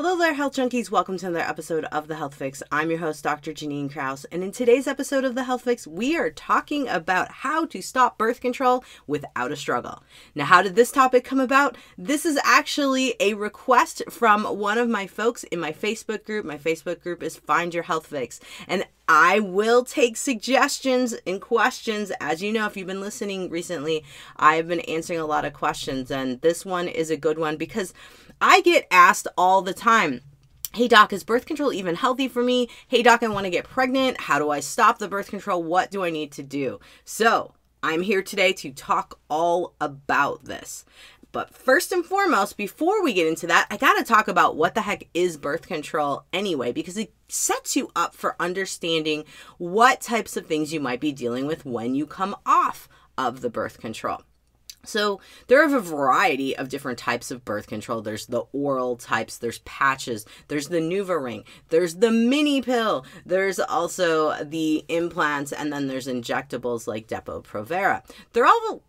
Hello there, health junkies. Welcome to another episode of The Health Fix. I'm your host, Dr. Jannine Krause. And in today's episode of The Health Fix, we are talking about how to stop birth control without a struggle. Now, how did this topic come about? This is actually a request from one of my folks in my Facebook group. My Facebook group is Find Your Health Fix. And I will take suggestions and questions. As you know, if you've been listening recently, I've been answering a lot of questions, and this one is a good one because I get asked all the time. Hey doc, is birth control even healthy for me? Hey doc, I want to get pregnant. How do I stop the birth control? What do I need to do? So, I'm here today to talk all about this. But first and foremost, before we get into that, I got to talk about what the heck is birth control anyway, because it sets you up for understanding what types of things you might be dealing with when you come off of the birth control. So there are a variety of different types of birth control. There's the oral types, there's patches, there's the NuvaRing, there's the mini pill, there's also the implants, and then there's injectables like Depo-Provera. They're all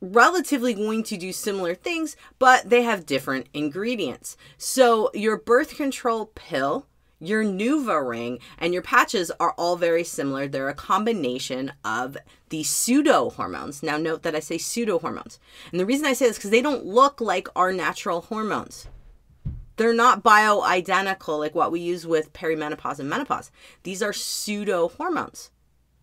relatively going to do similar things, but they have different ingredients. So your birth control pill your NuvaRing and your patches are all very similar. They're a combination of the pseudo hormones. Now, note that I say pseudo hormones. And the reason I say this is because they don't look like our natural hormones. They're not bioidentical like what we use with perimenopause and menopause. These are pseudo hormones.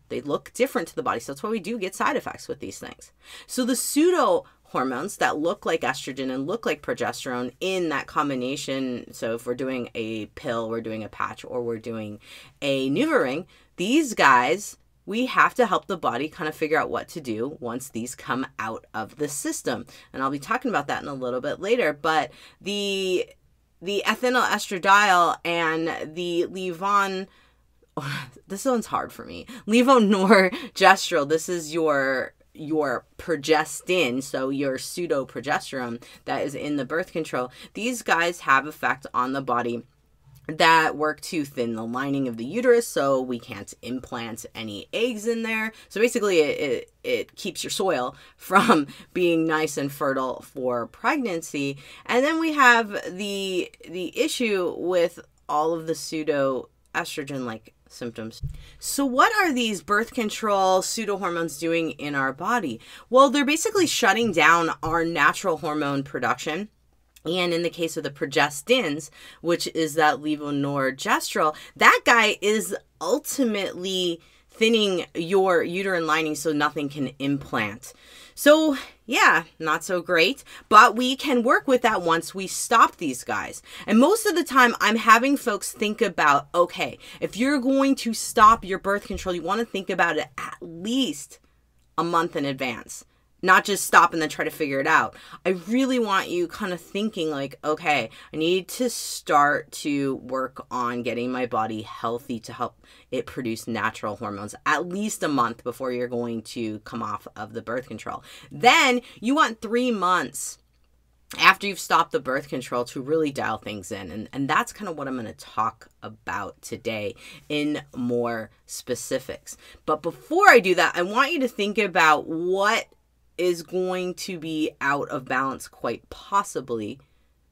They look different to the body. So that's why we do get side effects with these things. So the pseudo hormones that look like estrogen and look like progesterone in that combination. So if we're doing a pill, we're doing a patch, or we're doing a NuvaRing, these guys we have to help the body kind of figure out what to do once these come out of the system. And I'll be talking about that in a little bit later, but the the ethinyl estradiol and the Levon this one's hard for me. Levonorgestrel. This is your your progestin, so your pseudo progesterone that is in the birth control, these guys have effect on the body that work to thin the lining of the uterus so we can't implant any eggs in there. So basically it, it, it, keeps your soil from being nice and fertile for pregnancy. And then we have the the issue with all of the pseudo estrogen like symptoms. So, what are these birth control pseudo hormones doing in our body? Well, they're basically shutting down our natural hormone production. And in the case of the progestins, which is that levonorgestrel, that guy is ultimately thinning your uterine lining so nothing can implant. So, yeah, not so great, but we can work with that once we stop these guys. And most of the time, I'm having folks think about okay, if you're going to stop your birth control, you want to think about it at least a month in advance not just stop and then try to figure it out. I really want you kind of thinking like, okay, I need to start to work on getting my body healthy to help it produce natural hormones at least a month before you're going to come off of the birth control. Then you want three months after you've stopped the birth control to really dial things in. And, and that's kind of what I'm going to talk about today in more specifics. But before I do that, I want you to think about what is going to be out of balance quite possibly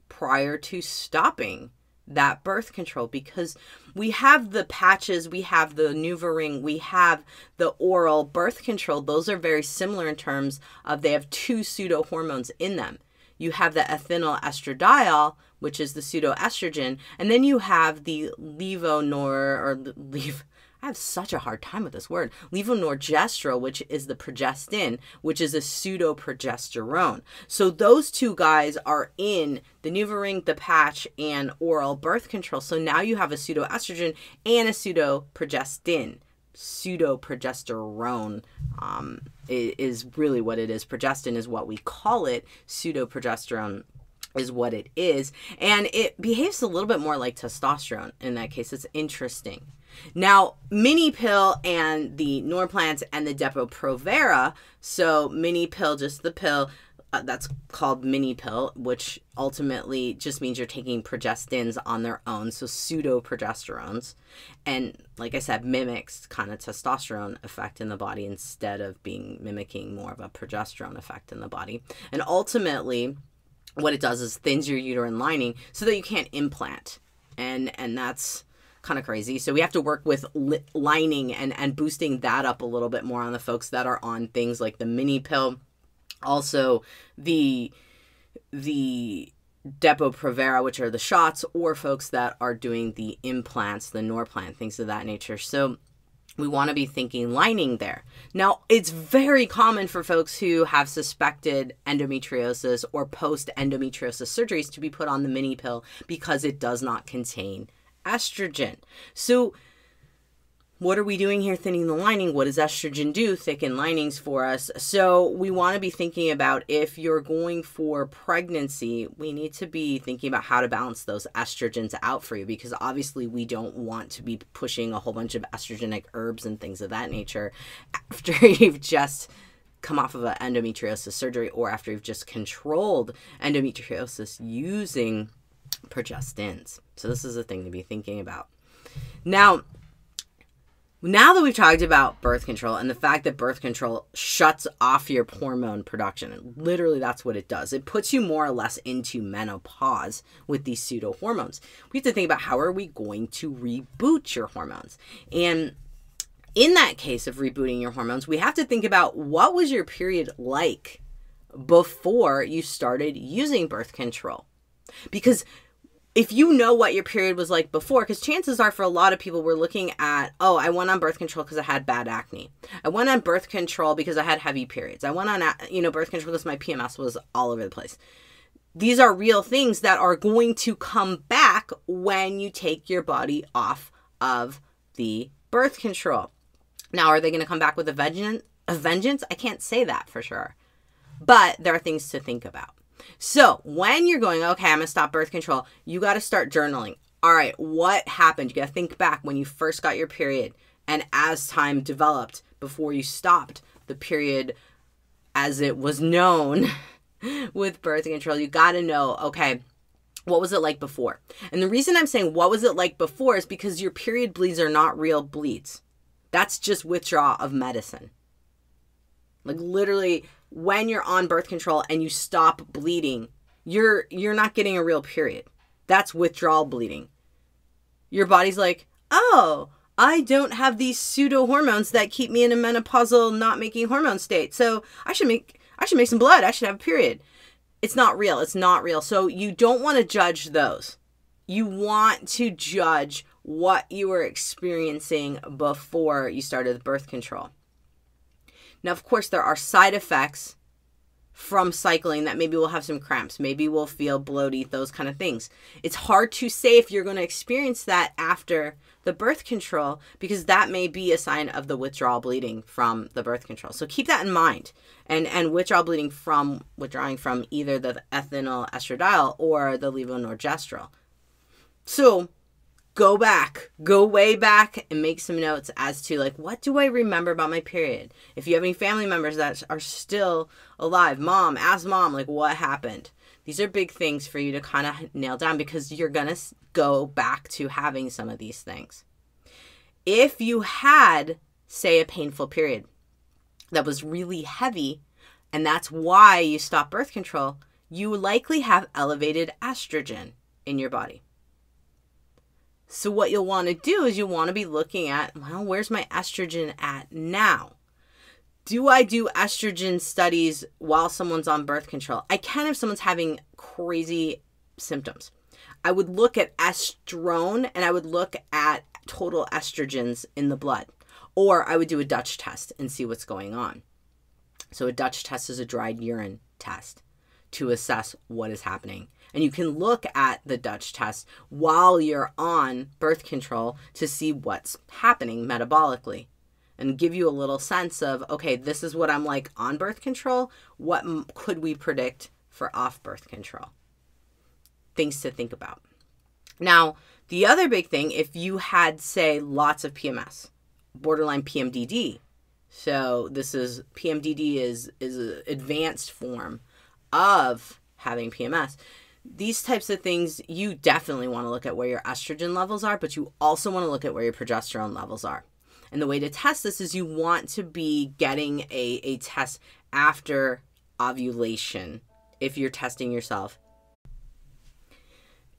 prior to stopping that birth control because we have the patches, we have the NuvaRing, we have the oral birth control. Those are very similar in terms of they have two pseudo hormones in them. You have the ethinyl estradiol, which is the pseudo estrogen, and then you have the levonor or lev I have such a hard time with this word. Levonorgestrel, which is the progestin, which is a pseudo progesterone. So those two guys are in the NuvaRing, the patch, and oral birth control. So now you have a pseudo estrogen and a pseudo progestin. Pseudo progesterone um, is really what it is. Progestin is what we call it. Pseudo progesterone is what it is. And it behaves a little bit more like testosterone in that case. It's interesting. Now, mini pill and the Norplant and the Depo-Provera. So, mini pill, just the pill. Uh, that's called mini pill, which ultimately just means you're taking progestins on their own, so pseudo progesterones, and like I said, mimics kind of testosterone effect in the body instead of being mimicking more of a progesterone effect in the body. And ultimately, what it does is thins your uterine lining so that you can't implant. And and that's kind of crazy. So we have to work with li- lining and and boosting that up a little bit more on the folks that are on things like the mini pill. Also the the Depo-Provera, which are the shots, or folks that are doing the implants, the Norplant, things of that nature. So we want to be thinking lining there. Now, it's very common for folks who have suspected endometriosis or post endometriosis surgeries to be put on the mini pill because it does not contain estrogen. So, what are we doing here thinning the lining? What does estrogen do? Thicken linings for us. So we want to be thinking about if you're going for pregnancy, we need to be thinking about how to balance those estrogens out for you because obviously we don't want to be pushing a whole bunch of estrogenic herbs and things of that nature after you've just come off of an endometriosis surgery or after you've just controlled endometriosis using progestins. So this is a thing to be thinking about. Now, now that we've talked about birth control and the fact that birth control shuts off your hormone production, and literally that's what it does, it puts you more or less into menopause with these pseudo hormones. We have to think about how are we going to reboot your hormones. And in that case of rebooting your hormones, we have to think about what was your period like before you started using birth control. Because if you know what your period was like before, because chances are for a lot of people, we're looking at, oh, I went on birth control because I had bad acne. I went on birth control because I had heavy periods. I went on, you know, birth control because my PMS was all over the place. These are real things that are going to come back when you take your body off of the birth control. Now, are they going to come back with a vengeance? A vengeance? I can't say that for sure. But there are things to think about. So when you're going, okay, I'm gonna stop birth control, you got to start journaling. All right, what happened? You got to think back when you first got your period and as time developed before you stopped the period as it was known with birth control. You got to know, okay, what was it like before? And the reason I'm saying what was it like before is because your period bleeds are not real bleeds. That's just withdrawal of medicine. Like literally when you're on birth control and you stop bleeding, you're you're not getting a real period. That's withdrawal bleeding. Your body's like, "Oh, I don't have these pseudo hormones that keep me in a menopausal not making hormone state. So, I should make I should make some blood. I should have a period." It's not real. It's not real. So, you don't want to judge those. You want to judge what you were experiencing before you started birth control. Now, of course, there are side effects from cycling that maybe we'll have some cramps, maybe we'll feel bloated, those kind of things. It's hard to say if you're going to experience that after the birth control because that may be a sign of the withdrawal bleeding from the birth control. So keep that in mind. And and withdrawal bleeding from withdrawing from either the ethinyl estradiol or the levonorgestrel. So go back, go way back and make some notes as to like what do I remember about my period? If you have any family members that are still alive, mom, ask mom like what happened. These are big things for you to kind of nail down because you're going to go back to having some of these things. If you had say a painful period that was really heavy and that's why you stop birth control, you likely have elevated estrogen in your body. So, what you'll want to do is you'll want to be looking at, well, where's my estrogen at now? Do I do estrogen studies while someone's on birth control? I can if someone's having crazy symptoms. I would look at estrone and I would look at total estrogens in the blood. Or I would do a Dutch test and see what's going on. So, a Dutch test is a dried urine test to assess what is happening. And you can look at the Dutch test while you're on birth control to see what's happening metabolically and give you a little sense of okay, this is what I'm like on birth control. What could we predict for off birth control? Things to think about. Now, the other big thing, if you had, say, lots of PMS, borderline PMDD, so this is PMDD is is an advanced form of having PMS these types of things, you definitely want to look at where your estrogen levels are, but you also want to look at where your progesterone levels are. And the way to test this is you want to be getting a, a test after ovulation if you're testing yourself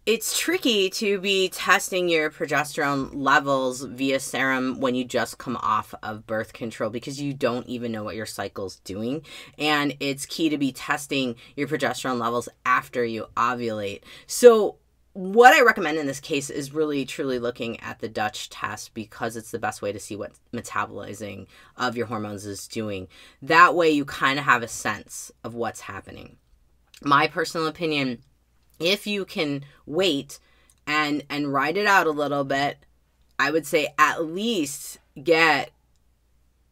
it's tricky to be testing your progesterone levels via serum when you just come off of birth control because you don't even know what your cycle's doing. And it's key to be testing your progesterone levels after you ovulate. So, what I recommend in this case is really truly looking at the Dutch test because it's the best way to see what metabolizing of your hormones is doing. That way, you kind of have a sense of what's happening. My personal opinion if you can wait and and ride it out a little bit, I would say at least get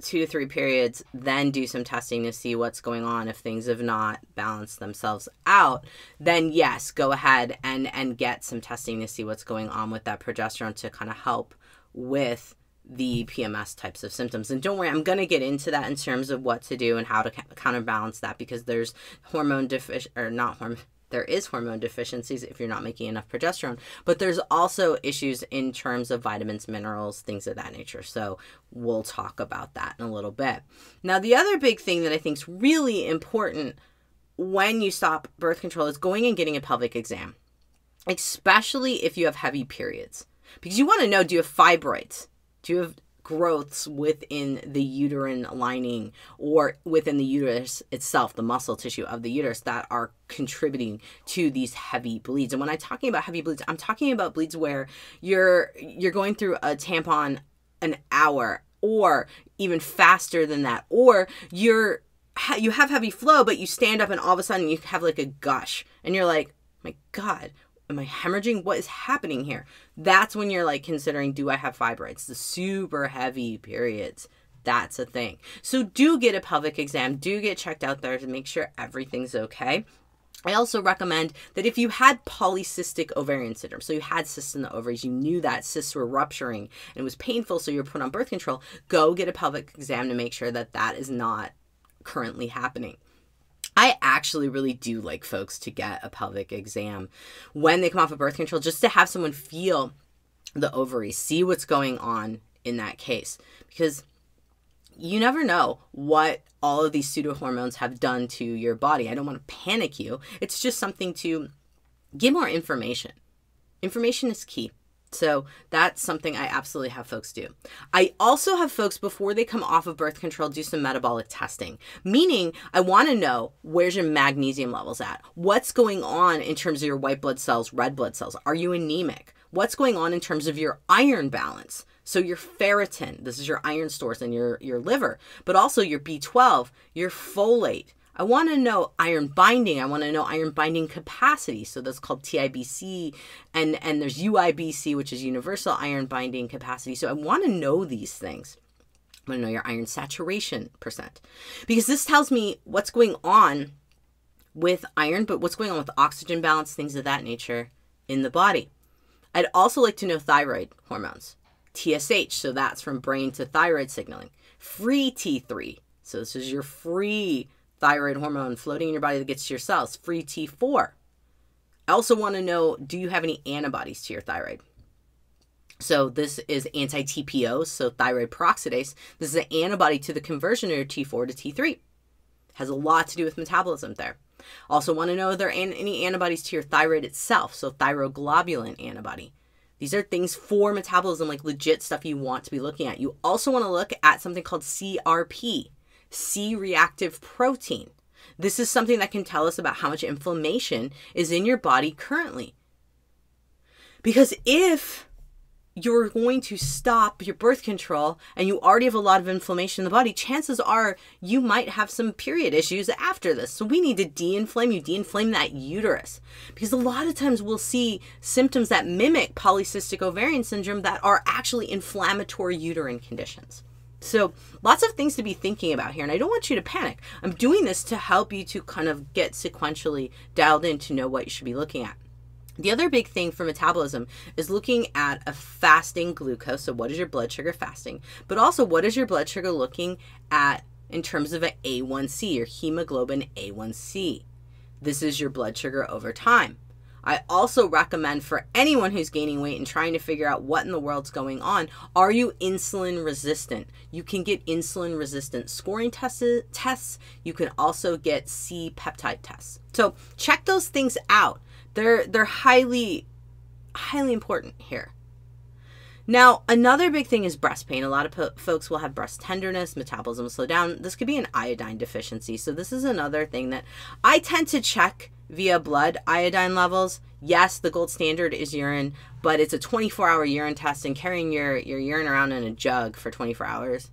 two to three periods, then do some testing to see what's going on. If things have not balanced themselves out, then yes, go ahead and and get some testing to see what's going on with that progesterone to kind of help with the PMS types of symptoms. And don't worry, I'm going to get into that in terms of what to do and how to counterbalance that because there's hormone deficient or not hormone there is hormone deficiencies if you're not making enough progesterone but there's also issues in terms of vitamins minerals things of that nature. So we'll talk about that in a little bit. Now the other big thing that i think is really important when you stop birth control is going and getting a pelvic exam especially if you have heavy periods because you want to know do you have fibroids? Do you have growths within the uterine lining or within the uterus itself, the muscle tissue of the uterus that are contributing to these heavy bleeds. And when I'm talking about heavy bleeds, I'm talking about bleeds where you're you're going through a tampon an hour or even faster than that or you're you have heavy flow but you stand up and all of a sudden you have like a gush and you're like my god am I hemorrhaging? What is happening here? That's when you're like considering, do I have fibroids? The super heavy periods. That's a thing. So do get a pelvic exam. Do get checked out there to make sure everything's okay. I also recommend that if you had polycystic ovarian syndrome, so you had cysts in the ovaries, you knew that cysts were rupturing and it was painful, so you were put on birth control, go get a pelvic exam to make sure that that is not currently happening. I actually really do like folks to get a pelvic exam when they come off of birth control just to have someone feel the ovaries, see what's going on in that case. Because you never know what all of these pseudo hormones have done to your body. I don't want to panic you. It's just something to get more information. Information is key. So that's something I absolutely have folks do. I also have folks before they come off of birth control do some metabolic testing, meaning I want to know where's your magnesium levels at? What's going on in terms of your white blood cells, red blood cells? Are you anemic? What's going on in terms of your iron balance? So your ferritin, this is your iron stores in your your liver, but also your B12, your folate, I want to know iron binding. I want to know iron binding capacity. So that's called TIBC. And, and there's UIBC, which is universal iron binding capacity. So I want to know these things. I want to know your iron saturation percent. Because this tells me what's going on with iron, but what's going on with oxygen balance, things of that nature in the body. I'd also like to know thyroid hormones. TSH, so that's from brain to thyroid signaling. Free T3, so this is your free thyroid hormone floating in your body that gets to your cells, free T4. I also want to know do you have any antibodies to your thyroid? So this is anti-TPO, so thyroid peroxidase. This is an antibody to the conversion of your T4 to T3. Has a lot to do with metabolism there. Also want to know are there any antibodies to your thyroid itself, so thyroglobulin antibody. These are things for metabolism, like legit stuff you want to be looking at. You also want to look at something called CRP, C reactive protein. This is something that can tell us about how much inflammation is in your body currently. Because if you're going to stop your birth control and you already have a lot of inflammation in the body, chances are you might have some period issues after this. So we need to de-inflame you, de-inflame that uterus. Because a lot of times we'll see symptoms that mimic polycystic ovarian syndrome that are actually inflammatory uterine conditions. So, lots of things to be thinking about here, and I don't want you to panic. I'm doing this to help you to kind of get sequentially dialed in to know what you should be looking at. The other big thing for metabolism is looking at a fasting glucose. So, what is your blood sugar fasting? But also, what is your blood sugar looking at in terms of an A1C, your hemoglobin A1C? This is your blood sugar over time. I also recommend for anyone who's gaining weight and trying to figure out what in the world's going on, are you insulin resistant? You can get insulin resistant scoring tests. tests. You can also get C peptide tests. So check those things out. They're they're highly highly important here. Now, another big thing is breast pain. A lot of folks will have breast tenderness, metabolism slow down. This could be an iodine deficiency. So, this is another thing that I tend to check via blood iodine levels. Yes, the gold standard is urine, but it's a 24 hour urine test, and carrying your, your urine around in a jug for 24 hours,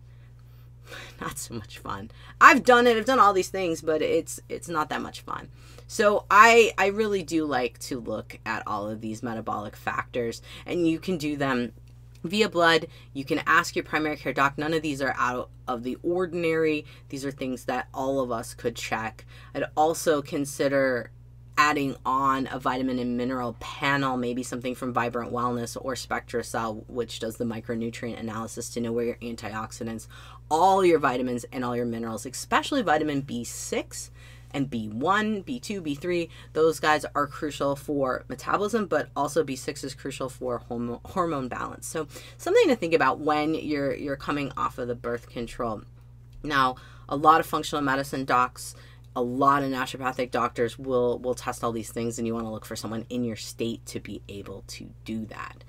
not so much fun. I've done it, I've done all these things, but it's it's not that much fun. So I I really do like to look at all of these metabolic factors and you can do them via blood. You can ask your primary care doc. None of these are out of the ordinary. These are things that all of us could check. I'd also consider adding on a vitamin and mineral panel, maybe something from Vibrant Wellness or SpectraCell, which does the micronutrient analysis to know where your antioxidants, all your vitamins, and all your minerals, especially vitamin B6 and B1, B2, B3. Those guys are crucial for metabolism, but also B6 is crucial for hormone balance. So something to think about when you're you're coming off of the birth control. Now, a lot of functional medicine docs a lot of naturopathic doctors will will test all these things and you want to look for someone in your state to be able to do that.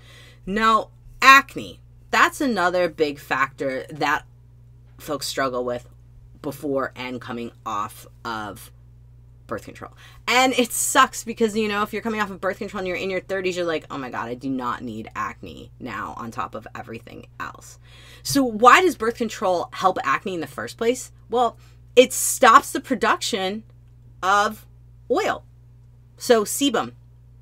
Now, acne, that's another big factor that folks struggle with before and coming off of birth control. And it sucks because, you know, if you're coming off of birth control and you're in your 30s, you're like, oh my God, I do not need acne now on top of everything else. So, why does birth control help acne in the first place? Well, it stops the production of oil. So, sebum,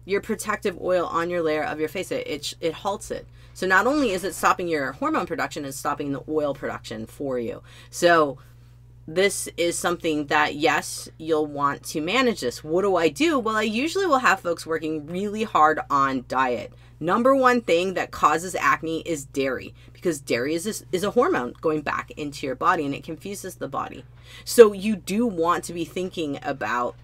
your protective oil on your layer of your face, it, it, it halts it. So, not only is it stopping your hormone production, it's stopping the oil production for you. So, this is something that yes you'll want to manage this what do i do well i usually will have folks working really hard on diet number one thing that causes acne is dairy because dairy is a, is a hormone going back into your body and it confuses the body so you do want to be thinking about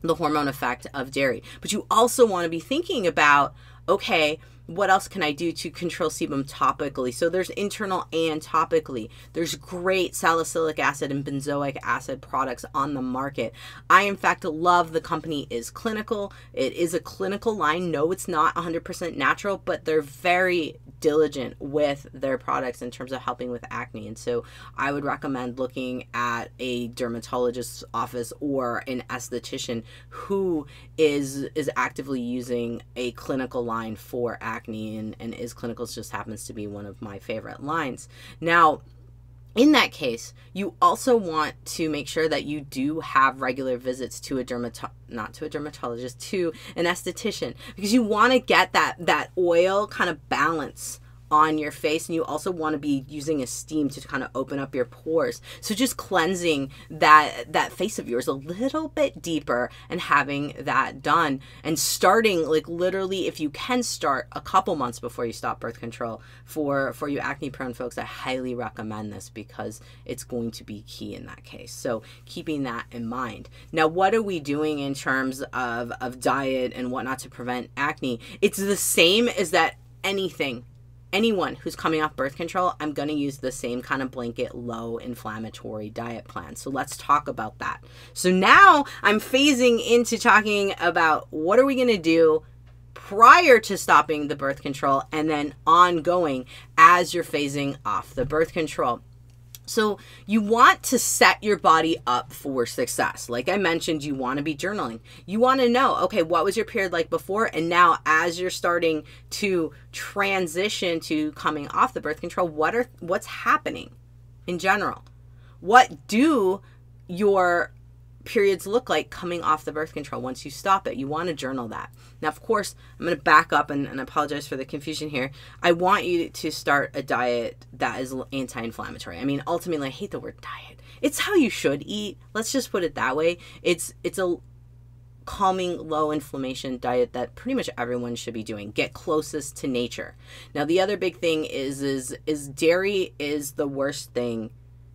the hormone effect of dairy but you also want to be thinking about okay what else can I do to control sebum topically? So there's internal and topically. There's great salicylic acid and benzoic acid products on the market. I in fact love the company iS Clinical. It is a clinical line. No, it's not 100% natural, but they're very diligent with their products in terms of helping with acne. And so I would recommend looking at a dermatologist's office or an esthetician who is is actively using a clinical line for acne and, and iS Clinicals just happens to be one of my favorite lines. Now, in that case, you also want to make sure that you do have regular visits to a dermato not to a dermatologist, to an esthetician because you want to get that that oil kind of balance on your face and you also want to be using a steam to kind of open up your pores. So just cleansing that that face of yours a little bit deeper and having that done and starting like literally if you can start a couple months before you stop birth control for for you acne prone folks i highly recommend this because it's going to be key in that case. So keeping that in mind. Now what are we doing in terms of of diet and whatnot to prevent acne? It's the same as that anything anyone who's coming off birth control, I'm going to use the same kind of blanket low inflammatory diet plan. So let's talk about that. So now I'm phasing into talking about what are we going to do prior to stopping the birth control and then ongoing as you're phasing off the birth control. So, you want to set your body up for success. Like I mentioned, you want to be journaling. You want to know, okay, what was your period like before? And now, as you're starting to transition to coming off the birth control, what are what's happening in general? What do your periods look like coming off the birth control once you stop it. You want to journal that. Now, of course, I'm going to back up and, and apologize for the confusion here. I want you to start a diet that is anti inflammatory. I mean, ultimately, I hate the word diet. It's how you should eat. Let's just put it that way. It's, it's a calming low inflammation diet that pretty much everyone should be doing get closest to nature now the other big thing is is is dairy is the worst thing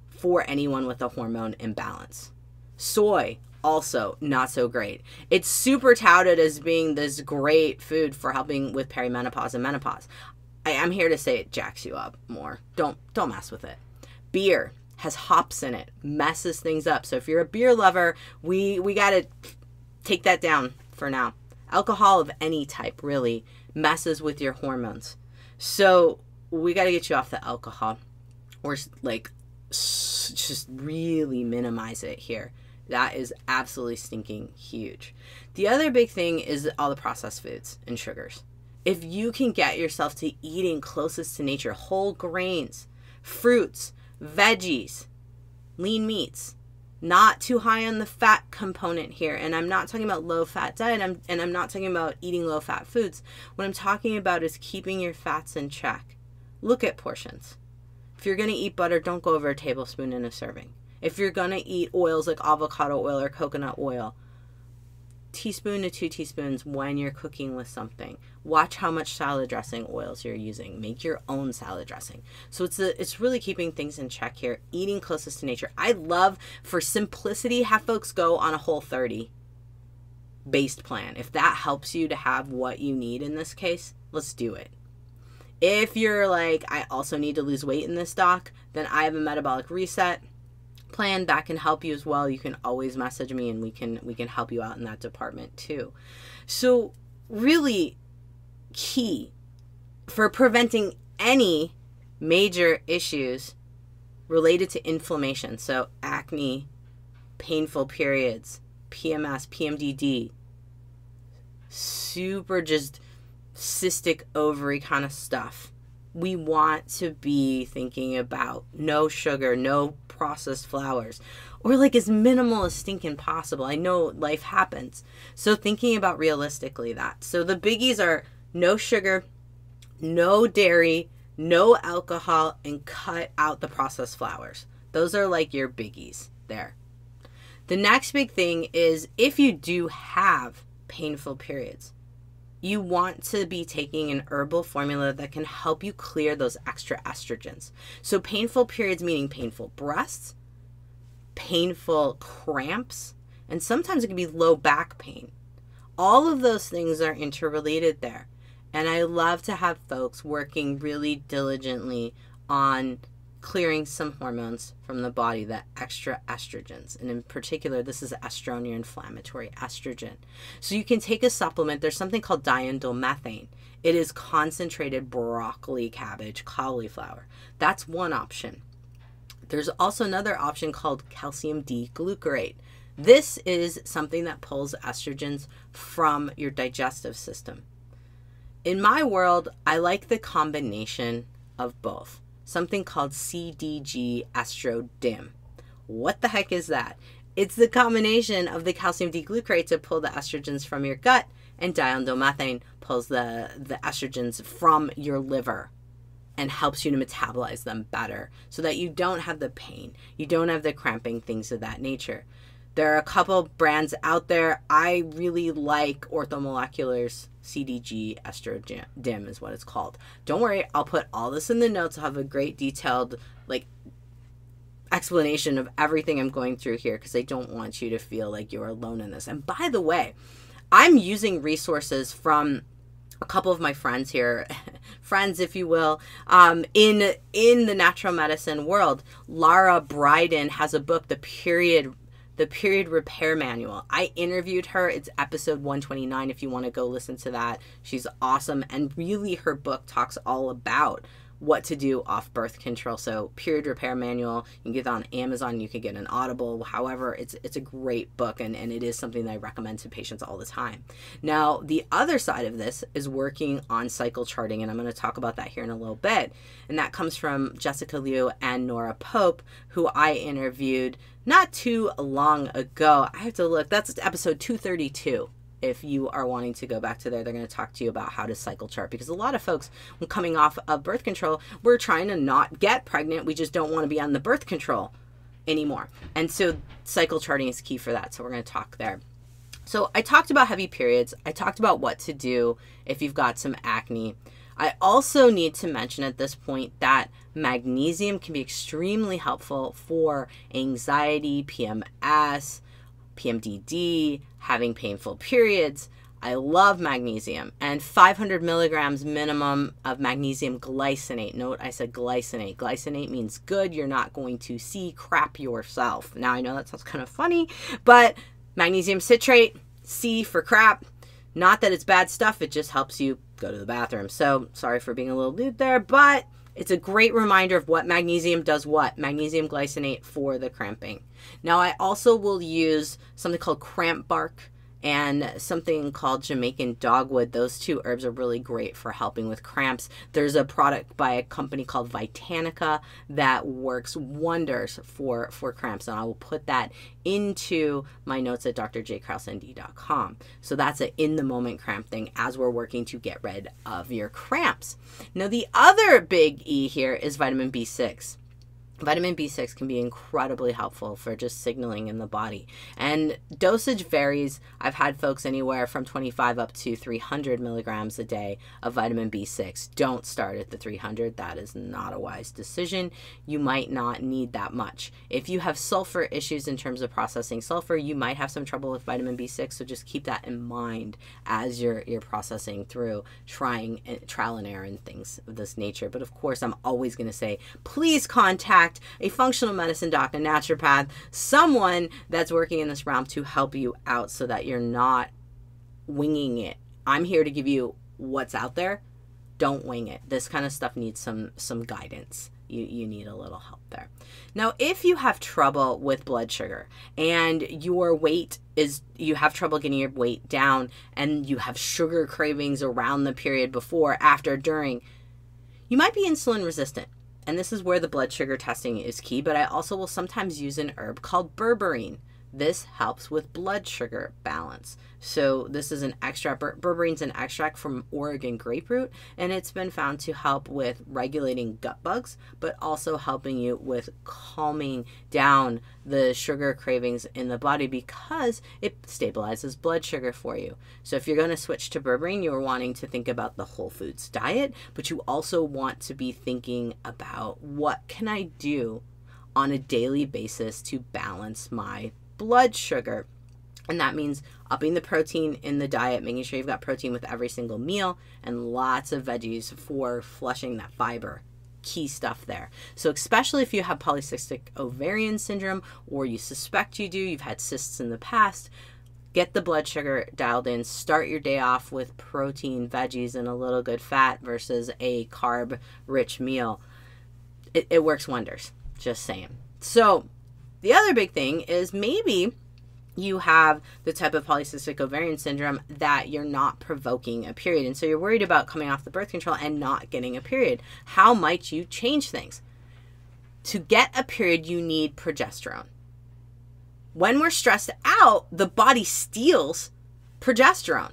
for anyone with a hormone imbalance Soy, also not so great. It's super touted as being this great food for helping with perimenopause and menopause. I am here to say it jacks you up more. Don't don't mess with it. Beer has hops in it, messes things up. So if you're a beer lover, we we got to take that down for now. Alcohol of any type really messes with your hormones. So we got to get you off the alcohol or like just really minimize it here. That is absolutely stinking huge. The other big thing is all the processed foods and sugars. If you can get yourself to eating closest to nature, whole grains, fruits, veggies, lean meats, not too high on the fat component here. And I'm not talking about low fat diet I'm, and I'm not talking about eating low fat foods. What I'm talking about is keeping your fats in check. Look at portions. If you're going to eat butter, don't go over a tablespoon in a serving. If you're going to eat oils like avocado oil or coconut oil, teaspoon to two teaspoons when you're cooking with something. Watch how much salad dressing oils you're using. Make your own salad dressing. So it's a, it's really keeping things in check here. Eating closest to nature. I love for simplicity have folks go on a whole 30 based plan. If that helps you to have what you need in this case, let's do it. If you're like, I also need to lose weight in this doc, then I have a metabolic reset plan that can help you as well. You can always message me and we can we can help you out in that department too. So really key for preventing any major issues related to inflammation. So acne, painful periods, PMS, PMDD, super just cystic ovary kind of stuff. We want to be thinking about no sugar, no processed flours or like as minimal as stinking possible. I know life happens. So thinking about realistically that. So the biggies are no sugar, no dairy, no alcohol, and cut out the processed flours. Those are like your biggies there. The next big thing is if you do have painful periods, you want to be taking an herbal formula that can help you clear those extra estrogens. So, painful periods meaning painful breasts, painful cramps, and sometimes it can be low back pain. All of those things are interrelated there. And I love to have folks working really diligently on clearing some hormones from the body, the extra estrogens. And in particular, this is estrone, your inflammatory estrogen. So you can take a supplement. There's something called diindolylmethane. It is concentrated broccoli, cabbage, cauliflower. That's one option. There's also another option called calcium D glucarate. This is something that pulls estrogens from your digestive system. In my world, I like the combination of both something called CDG Estrodim. What the heck is that? It's the combination of the calcium D-glucarate to pull the estrogens from your gut and diindolylmethane pulls the, the estrogens from your liver and helps you to metabolize them better so that you don't have the pain, you don't have the cramping, things of that nature. There are a couple brands out there. I really like Orthomolecular's CDG Estrodim is what it's called. Don't worry, I'll put all this in the notes. I'll have a great detailed like explanation of everything I'm going through here because I don't want you to feel like you're alone in this. And by the way, I'm using resources from a couple of my friends here, friends, if you will, um, in in the natural medicine world. Lara Briden has a book, The Period the period repair manual. I interviewed her. It's episode 129 if you want to go listen to that. She's awesome. And really, her book talks all about what to do off birth control. So period repair manual, you can get on Amazon, you can get an Audible. However, it's it's a great book and, and it is something that I recommend to patients all the time. Now, the other side of this is working on cycle charting, and I'm going to talk about that here in a little bit. And that comes from Jessica Liu and Nora Pope, who I interviewed not too long ago. I have to look. That's episode 232 if you are wanting to go back to there, they're going to talk to you about how to cycle chart because a lot of folks, when coming off of birth control, we're trying to not get pregnant. We just don't want to be on the birth control anymore. And so cycle charting is key for that. So we're going to talk there. So I talked about heavy periods. I talked about what to do if you've got some acne. I also need to mention at this point that magnesium can be extremely helpful for anxiety, PMS, PMDD, having painful periods. I love magnesium and 500 milligrams minimum of magnesium glycinate. Note I said glycinate. Glycinate means good. You're not going to see crap yourself. Now I know that sounds kind of funny, but magnesium citrate, C for crap. Not that it's bad stuff, it just helps you go to the bathroom. So sorry for being a little lewd there, but it's a great reminder of what magnesium does what. Magnesium glycinate for the cramping. Now I also will use something called cramp bark and something called Jamaican dogwood. Those two herbs are really great for helping with cramps. There's a product by a company called Vitanica that works wonders for for cramps, and I will put that into my notes at doctorjkrausend.com. So that's an in the moment cramp thing as we're working to get rid of your cramps. Now the other big E here is vitamin B6. Vitamin B6 can be incredibly helpful for just signaling in the body. And dosage varies. I've had folks anywhere from 25 up to 300 milligrams a day of vitamin B6. Don't start at the 300. That is not a wise decision. You might not need that much. If you have sulfur issues in terms of processing sulfur, you might have some trouble with vitamin B6. So just keep that in mind as you're, you're processing through trying eh, trial and error and things of this nature. But of course, I'm always going to say, please contact a functional medicine doc, a naturopath, someone that's working in this realm to help you out so that you're not winging it. I'm here to give you what's out there. Don't wing it. This kind of stuff needs some some guidance. You, you need a little help there. Now, if you have trouble with blood sugar and your weight is, you have trouble getting your weight down and you have sugar cravings around the period before, after, during, you might be insulin resistant and this is where the blood sugar testing is key, but I also will sometimes use an herb called berberine. This helps with blood sugar balance. So this is an extract. Ber- Berberine's an extract from Oregon grape root, and it's been found to help with regulating gut bugs, but also helping you with calming down the sugar cravings in the body because it stabilizes blood sugar for you. So if you're going to switch to berberine, you're wanting to think about the whole foods diet, but you also want to be thinking about what can I do on a daily basis to balance my blood sugar. And that means upping the protein in the diet, making sure you've got protein with every single meal, and lots of veggies for flushing that fiber. Key stuff there. So, especially if you have polycystic ovarian syndrome or you suspect you do, you've had cysts in the past, get the blood sugar dialed in. Start your day off with protein, veggies, and a little good fat versus a carb rich meal. It, it works wonders. Just saying. So, the other big thing is maybe you have the type of polycystic ovarian syndrome that you're not provoking a period. And so you're worried about coming off the birth control and not getting a period. How might you change things? To get a period, you need progesterone. When we're stressed out, the body steals progesterone.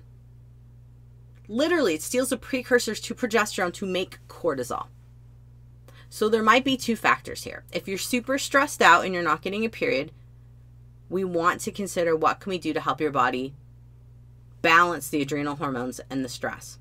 Literally, it steals the precursors to progesterone to make cortisol. So there might be two factors here. If you're super stressed out and you're not getting a period, we want to consider what can we do to help your body balance the adrenal hormones and the stress.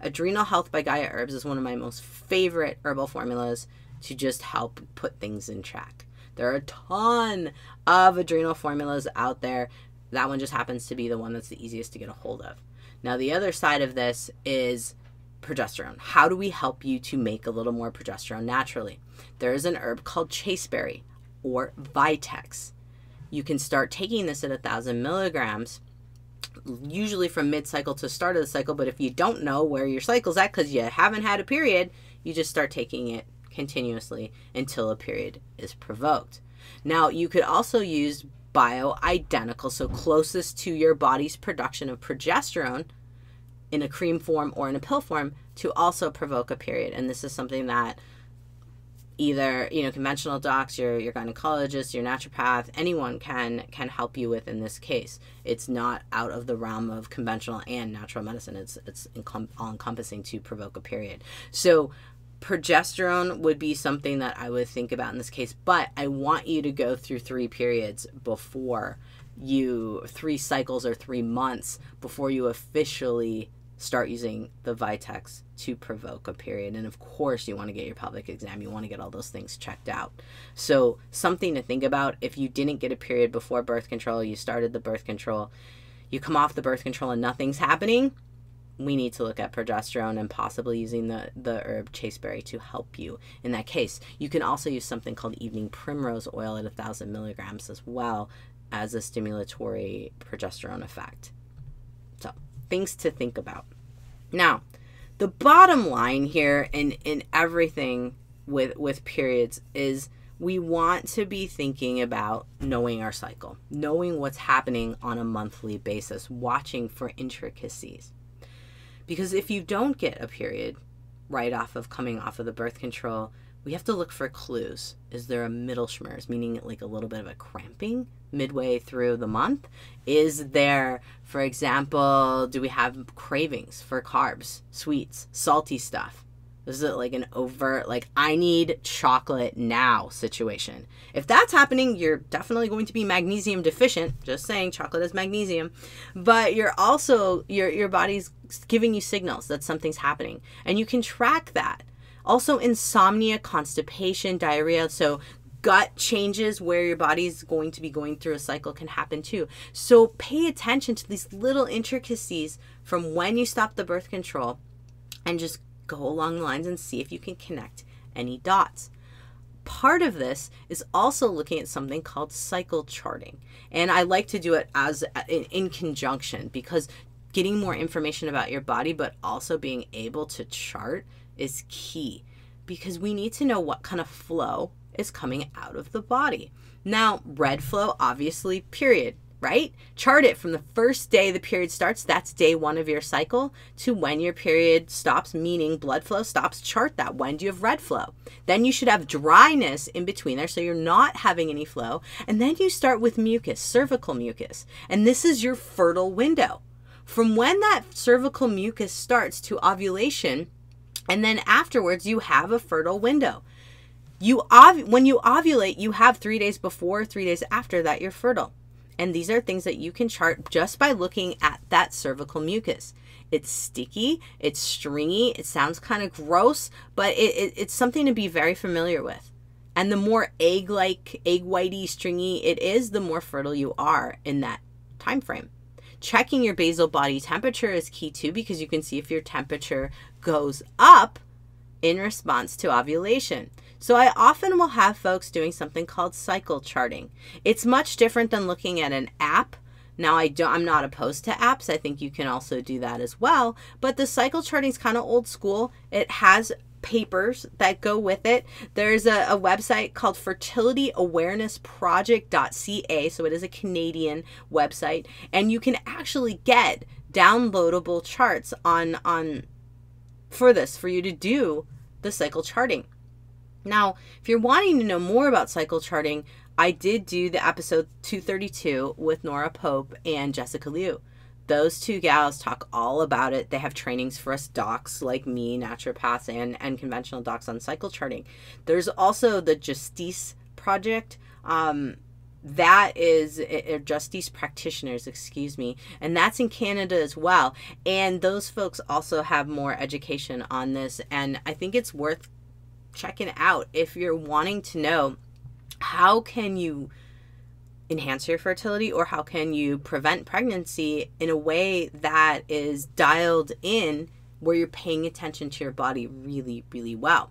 Adrenal Health by Gaia Herbs is one of my most favorite herbal formulas to just help put things in check. There are a ton of adrenal formulas out there. That one just happens to be the one that's the easiest to get a hold of. Now, the other side of this is progesterone. How do we help you to make a little more progesterone naturally? There is an herb called chasteberry or vitex. You can start taking this at a thousand milligrams, usually from mid cycle to start of the cycle. But if you don't know where your cycle's at because you haven't had a period, you just start taking it continuously until a period is provoked. Now, you could also use bioidentical, so closest to your body's production of progesterone in a cream form or in a pill form to also provoke a period. And this is something that either you know conventional docs your your gynecologist your naturopath anyone can can help you with in this case. It's not out of the realm of conventional and natural medicine. It's it's all encompassing to provoke a period. So progesterone would be something that i would think about in this case but i want you to go through three periods before you three cycles or three months before you officially start using the Vitex to provoke a period. And of course, you want to get your pelvic exam. You want to get all those things checked out. So, something to think about if you didn't get a period before birth control, you started the birth control, you come off the birth control and nothing's happening, we need to look at progesterone and possibly using the, the herb chasteberry to help you in that case. You can also use something called evening primrose oil at a thousand milligrams as well as a stimulatory progesterone effect. Things to think about. Now, the bottom line here in in everything with with periods is we want to be thinking about knowing our cycle, knowing what's happening on a monthly basis, watching for intricacies. Because if you don't get a period right off of coming off of the birth control, we have to look for clues. Is there a middle Mittelschmerz, meaning like a little bit of a cramping midway through the month? Is there, for example, do we have cravings for carbs, sweets, salty stuff? Is it like an overt, like, I need chocolate now situation? If that's happening, you're definitely going to be magnesium deficient. Just saying, chocolate is magnesium. But you're also, your, your body's giving you signals that something's happening. And you can track that. Also, insomnia, constipation, diarrhea. So, gut changes where your body's going to be going through a cycle can happen too. So, pay attention to these little intricacies from when you stop the birth control and just go along the lines and see if you can connect any dots. Part of this is also looking at something called cycle charting. And I like to do it as in, in conjunction because getting more information about your body but also being able to chart is key because we need to know what kind of flow is coming out of the body. Now, red flow obviously period right? Chart it from the first day the period starts, that's day one of your cycle, to when your period stops, meaning blood flow stops. Chart that. When do you have red flow? Then you should have dryness in between there, so you're not having any flow. And then you start with mucus, cervical mucus. And this is your fertile window. From when that cervical mucus starts to ovulation, and then afterwards, you have a fertile window. You ov- when you ovulate, you have three days before, three days after that, you're fertile. And these are things that you can chart just by looking at that cervical mucus. It's sticky, it's stringy, it sounds kind of gross, but it, it, it's something to be very familiar with. And the more egg like, egg whitey, stringy it is, the more fertile you are in that time frame. Checking your basal body temperature is key too because you can see if your temperature goes up in response to ovulation. So I often will have folks doing something called cycle charting. It's much different than looking at an app. Now I don't I'm not opposed to apps. I think you can also do that as well, but the cycle charting is kind of old school. It has papers that go with it. There's a, a website called fertilityawarenessproject.ca, so it is a Canadian website, and you can actually get downloadable charts on on for this for you to do the cycle charting. Now, if you're wanting to know more about cycle charting, I did do the episode 232 with Nora Pope and Jessica Liu. Those two gals talk all about it. They have trainings for us docs like me, naturopaths, and, and conventional docs on cycle charting. There's also the Justisse Project. Um, that is uh, Justisse practitioners excuse me and that's in canada as well and those folks also have more education on this and i think it's worth checking out if you're wanting to know how can you enhance your fertility or how can you prevent pregnancy in a way that is dialed in where you're paying attention to your body really really well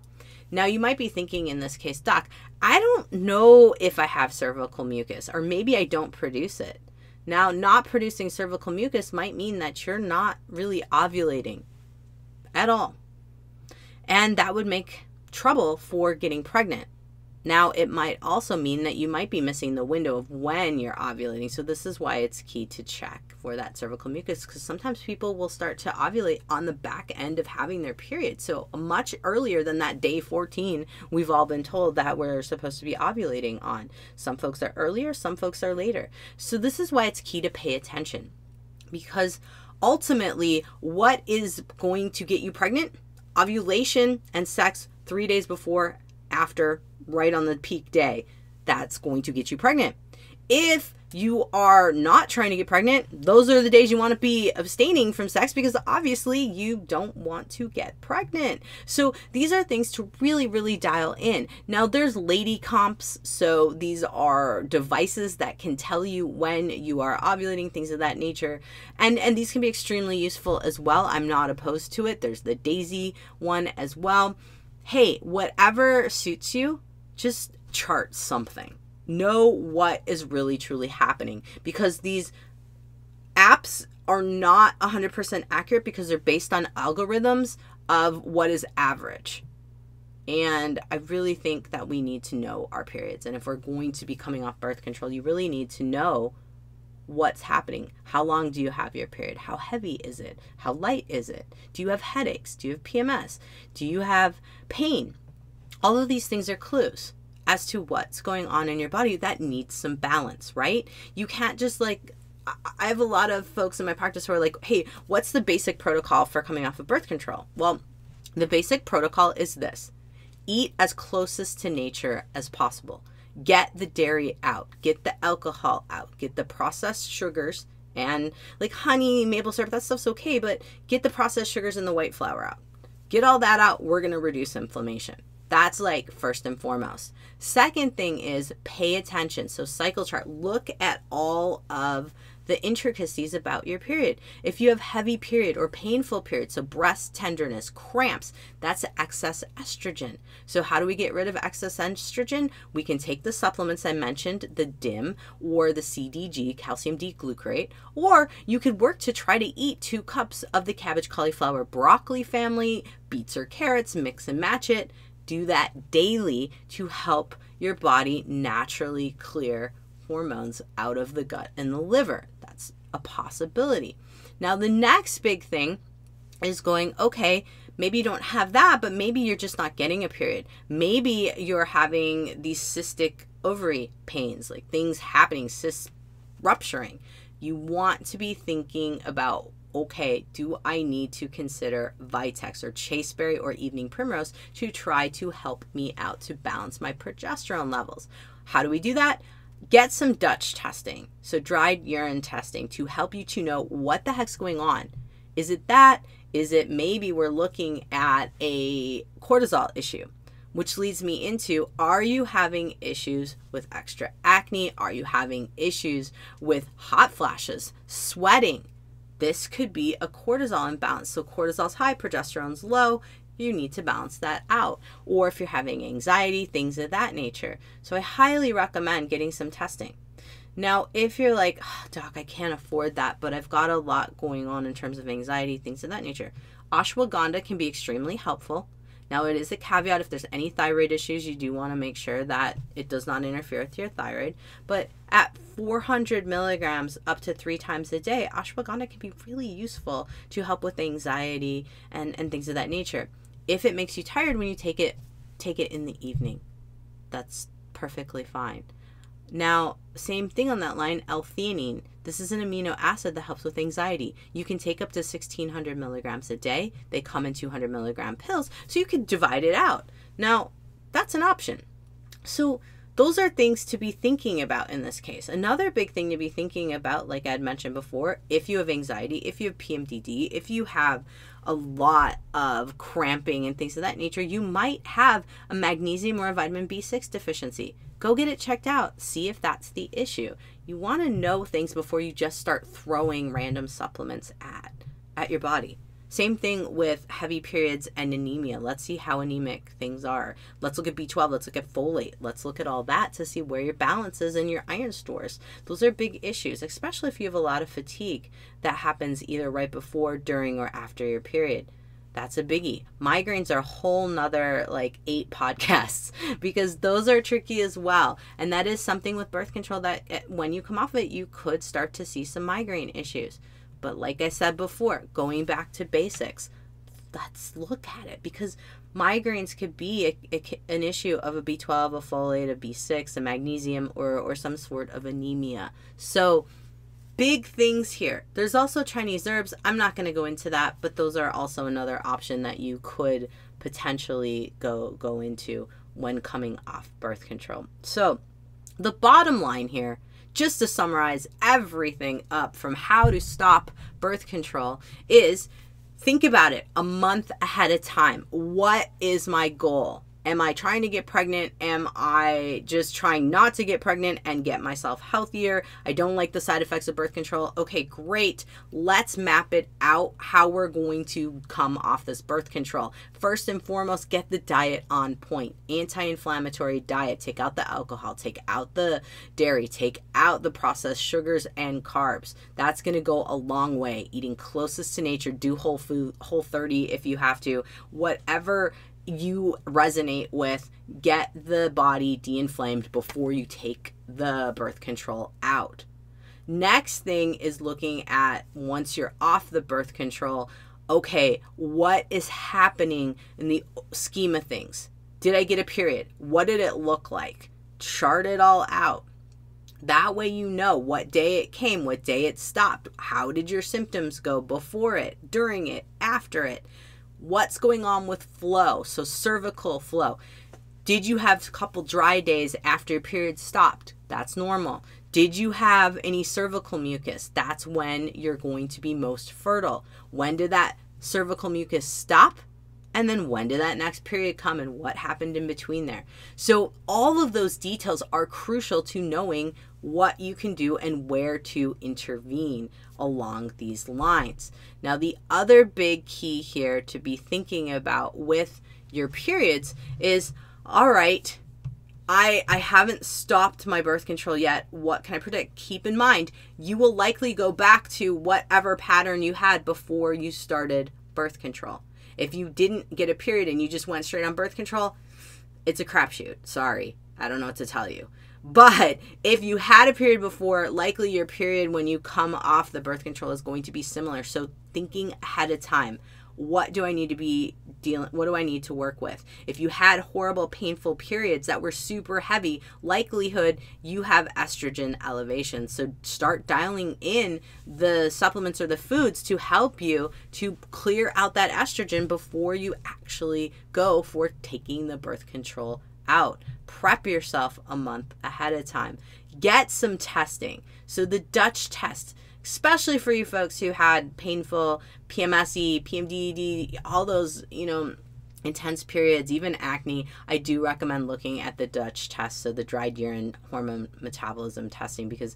now, you might be thinking in this case, Doc, I don't know if I have cervical mucus, or maybe I don't produce it. Now, not producing cervical mucus might mean that you're not really ovulating at all. And that would make trouble for getting pregnant. Now, it might also mean that you might be missing the window of when you're ovulating. So, this is why it's key to check for that cervical mucus because sometimes people will start to ovulate on the back end of having their period. So, much earlier than that day 14, we've all been told that we're supposed to be ovulating on. Some folks are earlier, some folks are later. So, this is why it's key to pay attention because ultimately, what is going to get you pregnant? Ovulation and sex three days before, after, right on the peak day, that's going to get you pregnant. If you are not trying to get pregnant, those are the days you want to be abstaining from sex because obviously you don't want to get pregnant. So these are things to really, really dial in. Now, there's Lady-Comps. So these are devices that can tell you when you are ovulating, things of that nature. And, and these can be extremely useful as well. I'm not opposed to it. There's the Daysy one as well. Hey, whatever suits you, just chart something. Know what is really truly happening because these apps are not 100% accurate because they're based on algorithms of what is average. And I really think that we need to know our periods. And if we're going to be coming off birth control, you really need to know what's happening. How long do you have your period? How heavy is it? How light is it? Do you have headaches? Do you have PMS? Do you have pain? All of these things are clues as to what's going on in your body that needs some balance, right? You can't just like, I have a lot of folks in my practice who are like, hey, what's the basic protocol for coming off of birth control? Well, the basic protocol is this eat as closest to nature as possible. Get the dairy out, get the alcohol out, get the processed sugars and like honey, maple syrup, that stuff's okay, but get the processed sugars and the white flour out. Get all that out, we're gonna reduce inflammation. That's like first and foremost. Second thing is pay attention. So, cycle chart, look at all of the intricacies about your period. If you have heavy period or painful period, so breast tenderness, cramps, that's excess estrogen. So how do we get rid of excess estrogen? We can take the supplements I mentioned, the DIM or the CDG, calcium D-glucarate, or you could work to try to eat two cups of the cabbage, cauliflower, broccoli family, beets or carrots, mix and match it do that daily to help your body naturally clear hormones out of the gut and the liver. That's a possibility. Now, the next big thing is going, okay, maybe you don't have that, but maybe you're just not getting a period. Maybe you're having these cystic ovary pains, like things happening, cysts rupturing. You want to be thinking about okay, do I need to consider Vitex or Chasteberry or Evening Primrose to try to help me out to balance my progesterone levels? How do we do that? Get some Dutch testing, so dried urine testing to help you to know what the heck's going on. Is it that? Is it maybe we're looking at a cortisol issue? Which leads me into are you having issues with extra acne? Are you having issues with hot flashes, sweating? this could be a cortisol imbalance. So cortisol's high, progesterone's low. You need to balance that out. Or if you're having anxiety, things of that nature. So I highly recommend getting some testing. Now, if you're like, oh, Doc, I can't afford that, but I've got a lot going on in terms of anxiety, things of that nature, ashwagandha can be extremely helpful. Now, it is a caveat if there's any thyroid issues, you do want to make sure that it does not interfere with your thyroid. But at 400 milligrams up to three times a day, ashwagandha can be really useful to help with anxiety and, and things of that nature. If it makes you tired when you take it, take it in the evening. That's perfectly fine. Now, same thing on that line, L-theanine. This is an amino acid that helps with anxiety. You can take up to 1600 milligrams a day. They come in 200 milligram pills, so you could divide it out. Now, that's an option. So, those are things to be thinking about in this case. Another big thing to be thinking about, like I had mentioned before, if you have anxiety, if you have PMDD, if you have a lot of cramping and things of that nature, you might have a magnesium or a vitamin B6 deficiency. Go get it checked out. See if that's the issue. You want to know things before you just start throwing random supplements at at your body. Same thing with heavy periods and anemia. Let's see how anemic things are. Let's look at B12. Let's look at folate. Let's look at all that to see where your balance is in your iron stores. Those are big issues, especially if you have a lot of fatigue that happens either right before, during, or after your period that's a biggie. Migraines are a whole nother like eight podcasts because those are tricky as well. And that is something with birth control that eh, when you come off of it, you could start to see some migraine issues. But like I said before, going back to basics, let's look at it because migraines could be a, a, an issue of a B12, a folate, a B6, a magnesium, or, or some sort of anemia. So big things here. There's also Chinese herbs. I'm not going to go into that, but those are also another option that you could potentially go go into when coming off birth control. So, the bottom line here, just to summarize everything up from how to stop birth control is think about it a month ahead of time. What is my goal? Am I trying to get pregnant? Am I just trying not to get pregnant and get myself healthier? I don't like the side effects of birth control. Okay, great. Let's map it out how we're going to come off this birth control. First and foremost, get the diet on point. Anti inflammatory diet. Take out the alcohol, take out the dairy, take out the processed sugars and carbs. That's going to go a long way. Eating closest to nature, do whole food, whole 30 if you have to. Whatever you resonate with, get the body de inflamed before you take the birth control out. Next thing is looking at once you're off the birth control, okay, what is happening in the scheme of things? Did I get a period? What did it look like? Chart it all out. That way, you know what day it came, what day it stopped. How did your symptoms go before it, during it, after it? What's going on with flow? So, cervical flow. Did you have a couple dry days after your period stopped? That's normal. Did you have any cervical mucus? That's when you're going to be most fertile. When did that cervical mucus stop? And then when did that next period come and what happened in between there? So, all of those details are crucial to knowing what you can do and where to intervene along these lines. Now, the other big key here to be thinking about with your periods is all right, I I haven't stopped my birth control yet. What can I predict? Keep in mind, you will likely go back to whatever pattern you had before you started birth control. If you didn't get a period and you just went straight on birth control, it's a crapshoot. Sorry. I don't know what to tell you. But if you had a period before, likely your period when you come off the birth control is going to be similar. So thinking ahead of time what do I need to be dealing what do I need to work with? If you had horrible painful periods that were super heavy, likelihood you have estrogen elevation. So start dialing in the supplements or the foods to help you to clear out that estrogen before you actually go for taking the birth control out. Prep yourself a month ahead of time. Get some testing. So the Dutch test especially for you folks who had painful PMSE, PMDD, all those, you know, intense periods, even acne, I do recommend looking at the Dutch test, so the dried urine hormone metabolism testing, because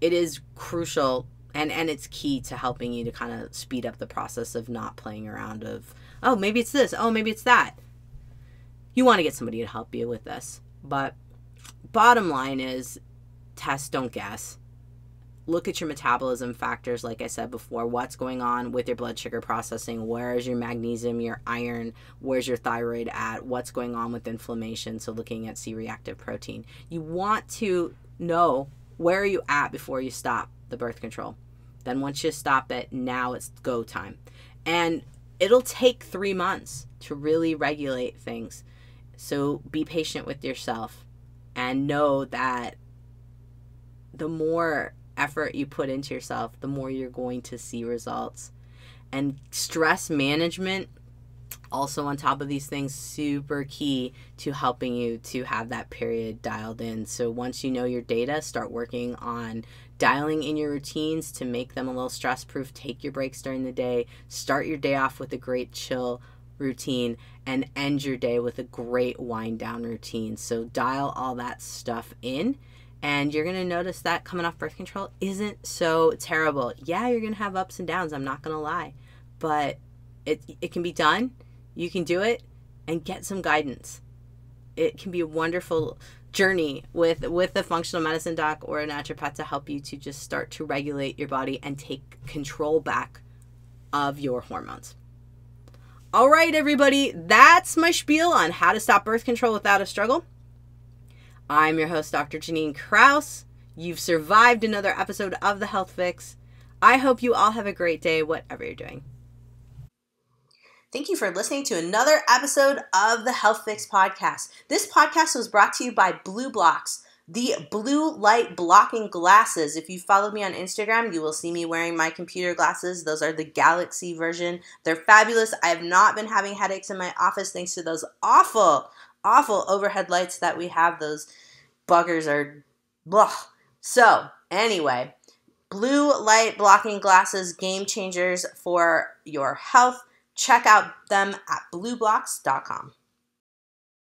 it is crucial and and it's key to helping you to kind of speed up the process of not playing around of oh maybe it's this oh maybe it's that you want to get somebody to help you with this. But bottom line is test don't guess. Look at your metabolism factors like i said before. What's going on with your blood sugar processing? Where is your magnesium your iron? Where's your thyroid at? What's going on with inflammation? So looking at c-reactive protein. You want to know where are you at before you stop the birth control. Then once you stop it now it's go time. And it'll take three months to really regulate things so be patient with yourself and know that the more effort you put into yourself, the more you're going to see results. And stress management, also on top of these things, super key to helping you to have that period dialed in. So once you know your data, start working on dialing in your routines to make them a little stress proof. Take your breaks during the day, start your day off with a great chill routine and end your day with a great wind down routine. So dial all that stuff in and you're going to notice that coming off birth control isn't so terrible. Yeah, you're going to have ups and downs, I'm not going to lie. But it it can be done. You can do it and get some guidance. It can be a wonderful journey with with a functional medicine doc or a naturopath to help you to just start to regulate your body and take control back of your hormones. All right, everybody, that's my spiel on how to stop birth control without a struggle. I'm your host, Dr. Jannine Krause. You've survived another episode of The Health Fix. I hope you all have a great day, whatever you're doing. Thank you for listening to another episode of the Health Fix podcast. This podcast was brought to you by BLUblox, the blue light blocking glasses. If you follow me on Instagram, you will see me wearing my computer glasses. Those are the Galaxy version. They're fabulous. I have not been having headaches in my office thanks to those awful awful overhead lights that we have. Those buggers are blah. So, anyway, blue light blocking glasses, game changers for your health. Check out them at blublox.com.